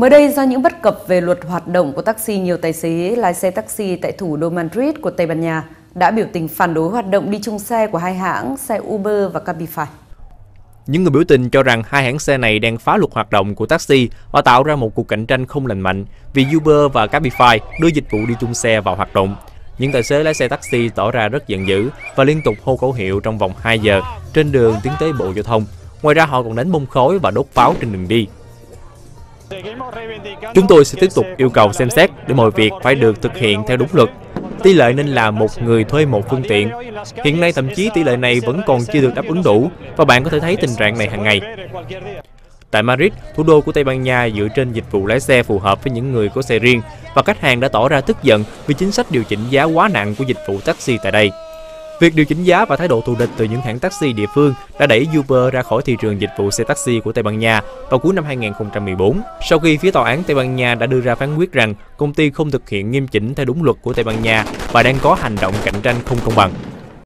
Mới đây, do những bất cập về luật hoạt động của taxi, nhiều tài xế lái xe taxi tại thủ đô Madrid của Tây Ban Nha đã biểu tình phản đối hoạt động đi chung xe của hai hãng xe Uber và Cabify. Những người biểu tình cho rằng hai hãng xe này đang phá luật hoạt động của taxi và tạo ra một cuộc cạnh tranh không lành mạnh vì Uber và Cabify đưa dịch vụ đi chung xe vào hoạt động. Những tài xế lái xe taxi tỏ ra rất giận dữ và liên tục hô khẩu hiệu trong vòng 2 giờ trên đường tiến tới Bộ Giao thông. Ngoài ra họ còn đánh bông khói và đốt pháo trên đường đi. Chúng tôi sẽ tiếp tục yêu cầu xem xét để mọi việc phải được thực hiện theo đúng luật. Tỷ lệ nên là một người thuê một phương tiện. Hiện nay thậm chí tỷ lệ này vẫn còn chưa được đáp ứng đủ và bạn có thể thấy tình trạng này hàng ngày. Tại Madrid, thủ đô của Tây Ban Nha dựa trên dịch vụ lái xe phù hợp với những người có xe riêng và khách hàng đã tỏ ra tức giận vì chính sách điều chỉnh giá quá nặng của dịch vụ taxi tại đây. Việc điều chỉnh giá và thái độ thù địch từ những hãng taxi địa phương đã đẩy Uber ra khỏi thị trường dịch vụ xe taxi của Tây Ban Nha vào cuối năm 2014, sau khi phía tòa án Tây Ban Nha đã đưa ra phán quyết rằng công ty không thực hiện nghiêm chỉnh theo đúng luật của Tây Ban Nha và đang có hành động cạnh tranh không công bằng.